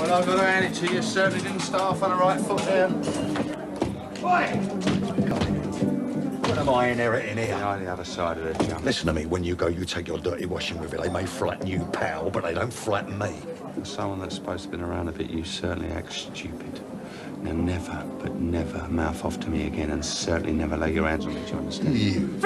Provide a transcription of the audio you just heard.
Well, I've got to hand it to you. Certainly didn't start off on the right foot there. What am I inheriting here? On the other side of the jump. Listen to me, when you go, you take your dirty washing with it. They may flatten you, pal, but they don't flatten me. For someone that's supposed to have been around a bit, you certainly act stupid. Now, never, but never mouth off to me again, and certainly never lay your hands on me, do you understand? You.